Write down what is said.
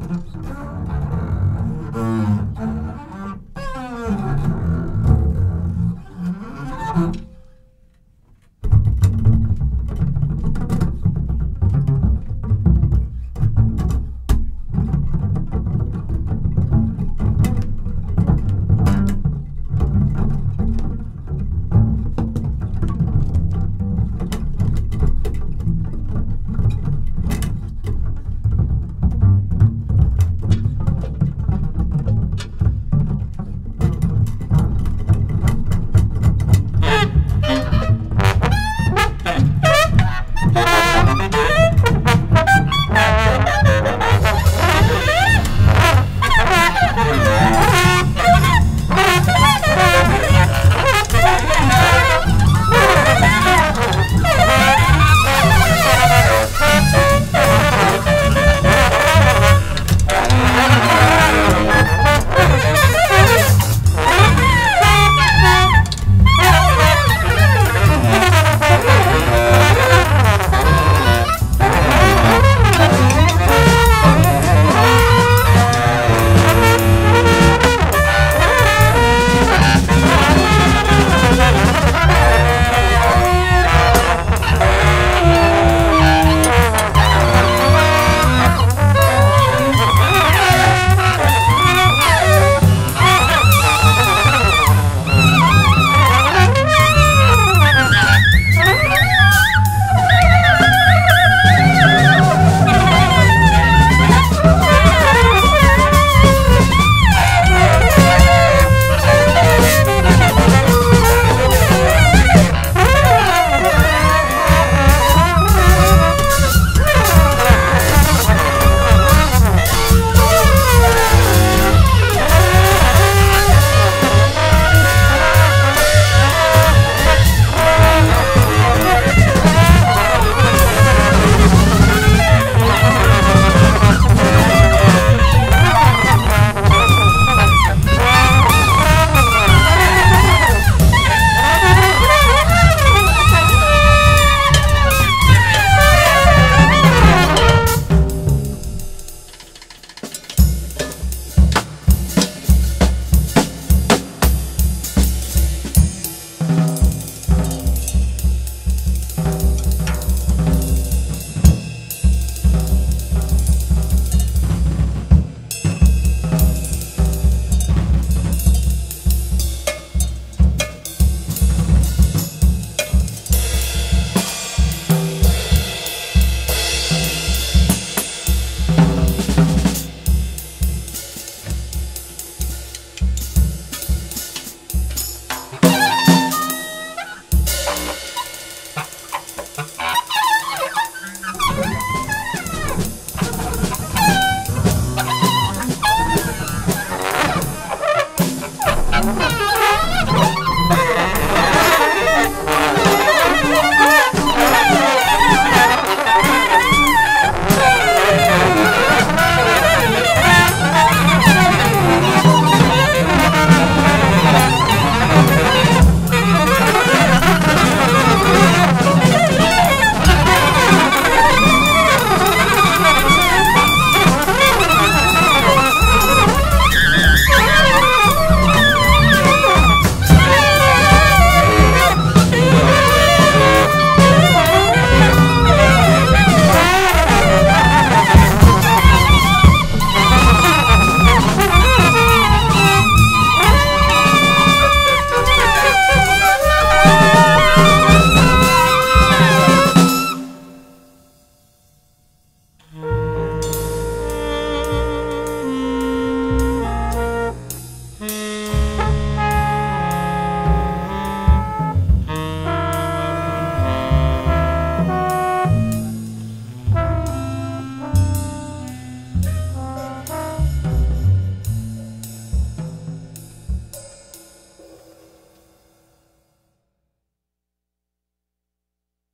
Mm-hmm.